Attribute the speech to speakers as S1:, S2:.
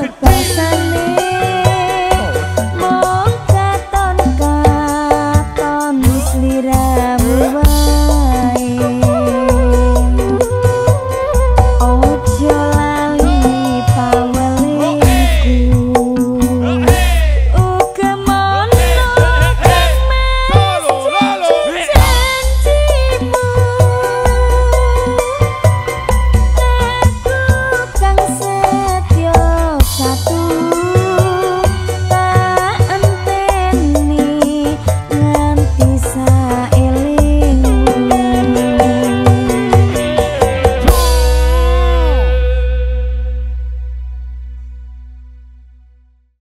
S1: could be.